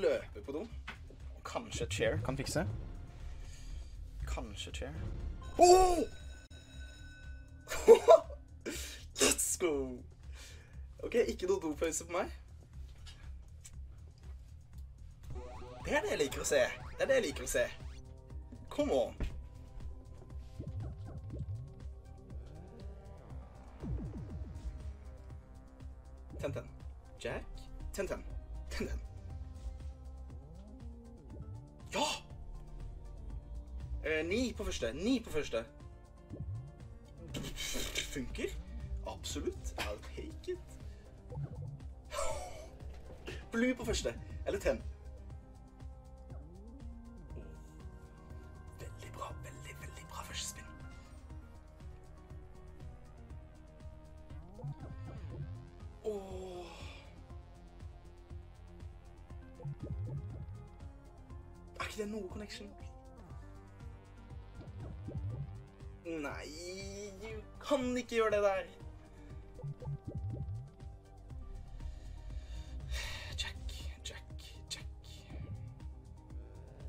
løpe på do. Kanskje chair kan fikse. Kanskje chair. Oh! Let's go! OK, ikke noe dopause på meg. Det er det jeg liker å se. Det er det jeg liker å se. Come on. Ten-ten. Jack. Ten-ten. Eh, ni på første. Ni på første. Funker. Absolutt. I'll take it. Blue på første. Eller ten. Veldig bra. Veldig, veldig bra første spinn. Åh. Er ikke det noe connection? Nei, du kan ikke gjøre det der. Jack, Jack, Jack.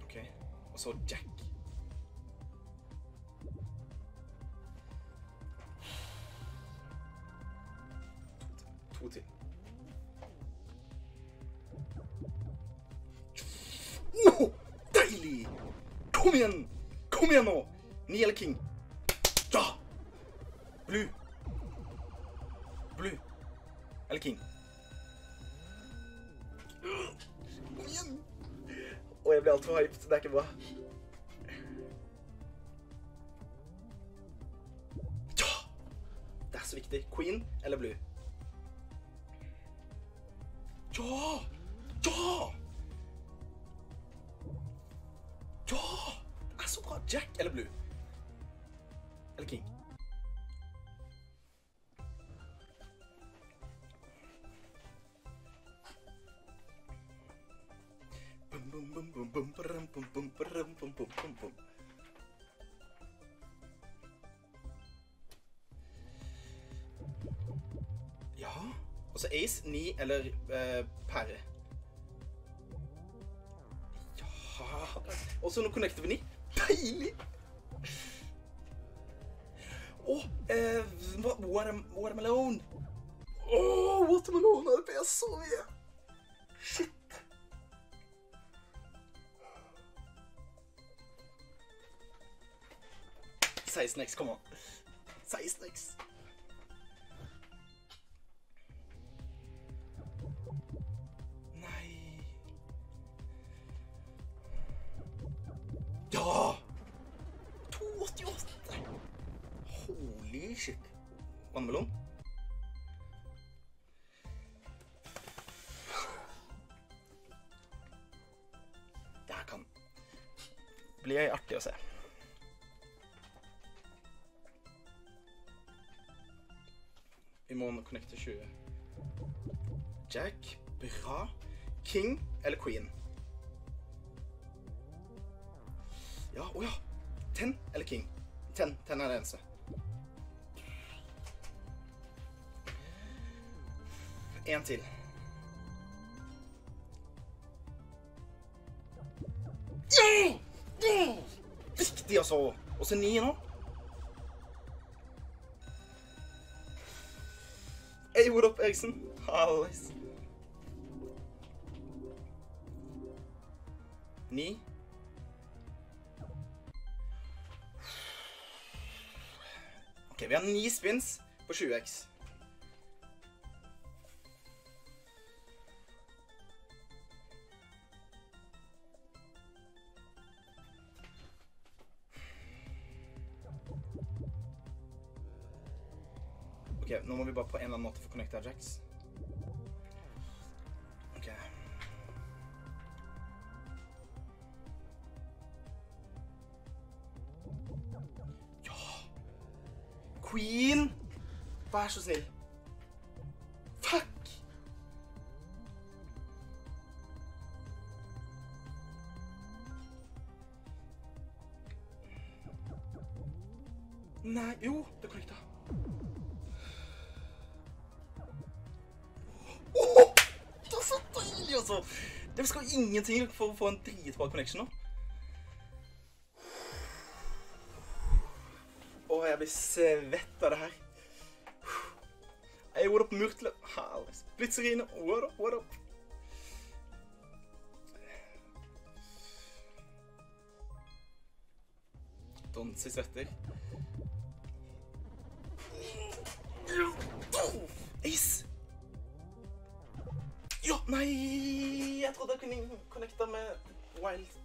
OK. Og så Jack. To til. Oh, deilig! Kom igjen! Kom igjen nå! Ni eller king? Blue. Blue. Eller king? Kom! Å, jeg blir altfor hyped. Det er ikke bra. Ja! Det er så viktig. Queen eller blue? Ja! Ja! Ja! Det er så bra. Jack eller blue? Eller king? Altså ace, ni eller eh, pære. Ja Og så nå connecter vi ni. Deilig! Å, eh, hva- water, watermelon. Å, watermelon hadde jeg så mye. Shit. Seksten X, kom an. 16 Ja! 288. Holy shit. Vannmelon? Det her kan bli artig å se. Vi må connecte 20. Jack, bra. King eller queen? Ja, å ja. Ten eller king? Ten. Ten er det eneste. En til. Ja! Ja! Viktig, altså. Og så ni nå. What up, Eriksen? Hallais. Ni. Vi har ni spins på 20x. Ok, nå må vi bare på en eller annen måte få connecta Jax. Queen! Vær så snill. Fuck! Nei, jo, det connecta. Oh, det er så deilig, altså! Det skal ingenting for å få en dritbra connection nå. Jeg blir svett av det her. Hey, what up, Murtle? Halles. Blitzerine, what up, what up? Donsi svetter. Ace! Ja, nei! Jeg trodde jeg kunne connecta med Wild.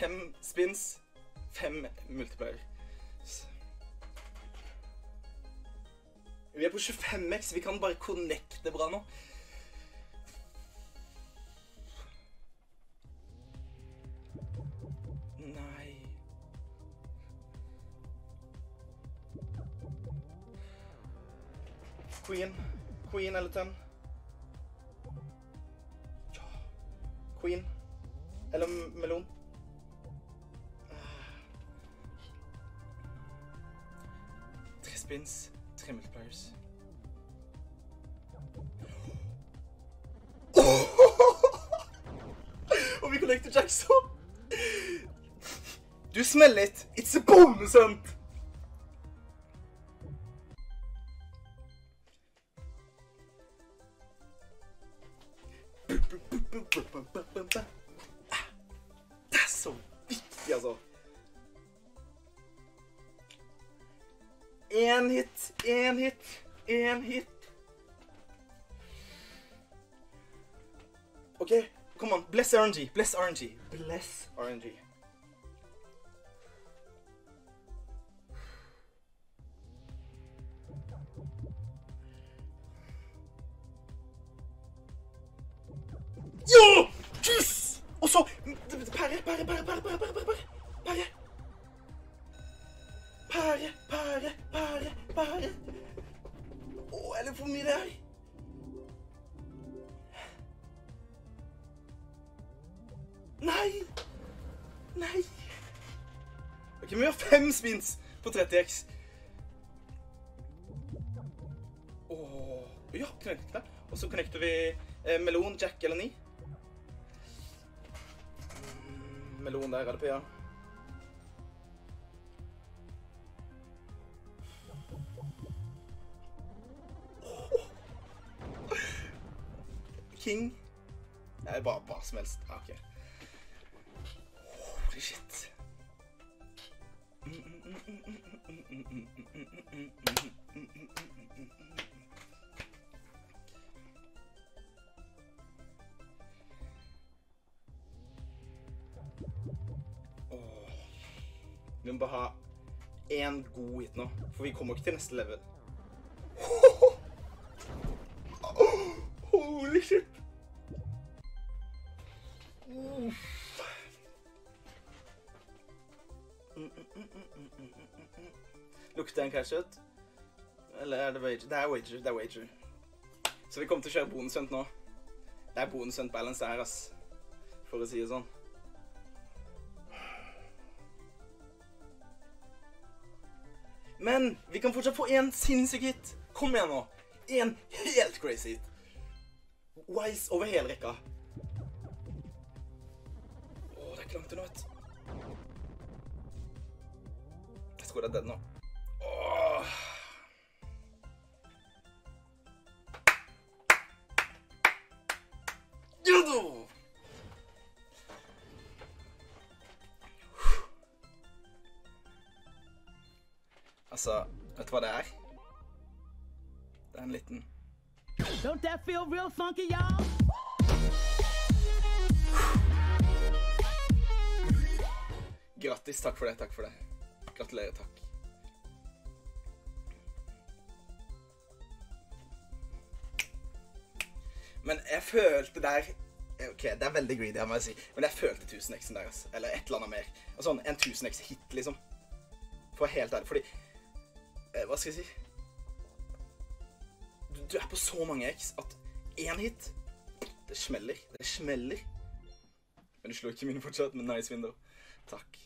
Fem spins, fem multiplayer. Vi er på 25x, vi kan bare connecte bra nå. Nei. Queen. Queen eller ten. Spins, tre multipliers. Og vi connecter Jackson! Du smeller litt. It's a bonus hunt! Det er så viktig, Én hit, én hit, én hit. OK, come on. Bless RNG. Bless RNG. Bless RNG. Ja! Yes! Og så Pære, pære, pære, pære, pære, pære, pære, pære. Pære, pære, pære. Å, er det for mye det her? Nei! Nei! Ok, vi har fem spins på 30x. Åh, ja, connecta. Og så connecter vi eh, melon, jack eller ni. Mm, melon der er det på, ja. King. Nei, bare hva som helst. Ah, OK. Holy shit. Vi må bare ha én god hit nå, for vi kommer ikke til neste level. Holy shit! Lukter en cash? Eller er det wager? Det er wager. Det er wager. Så vi kommer til å kjøre bonushunt nå. Det er bonushunt balance her, ass. For å si det sånn. Men vi kan fortsatt få én sinnssyk hit. Kom igjen nå. En helt crazy hit. Wise over hele rekka. Å, det er ikke langt unna, vet du. Er den nå. Åh. Altså, vet du hva det er? Det er en liten Don't that feel real funky, y'all? Grattis. Takk for det. Takk for det. Gratulerer. Takk. Men jeg følte der OK, det er veldig greedy, jeg må jeg si, men jeg følte 1000x-en der. Altså. Eller et eller annet mer. Og sånn, En 1000x-hit, liksom. For å helt ærlig. Fordi eh, Hva skal jeg si? Du, du er på så mange x at én hit Det smeller. Det smeller. Men du slår ikke mine fortsatt, men nice window. Takk.